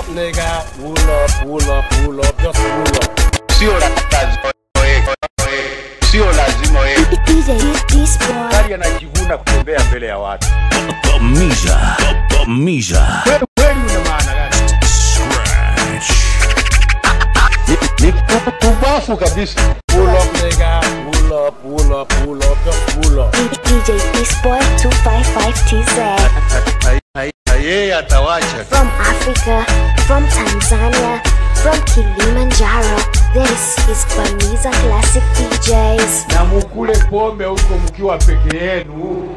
up, nigga. Wool up, wool up, wool up, just wool up. Sio lazima sio lazima. Gari anajivuna kutembea mbele ya watu. Bamisha. Bamisha. Kweli una maana gani? Scratch. ni kubafu kabisa Pull up, nigga. Pull up, pull up, pull up, just pull up. DJ this boy 255TZ. yeye atawacha From Africa, from Tanzania, from Kilimanjaro. This is Bamiza Classic DJs. Na mukule pombe huko mkiwa peke yenu.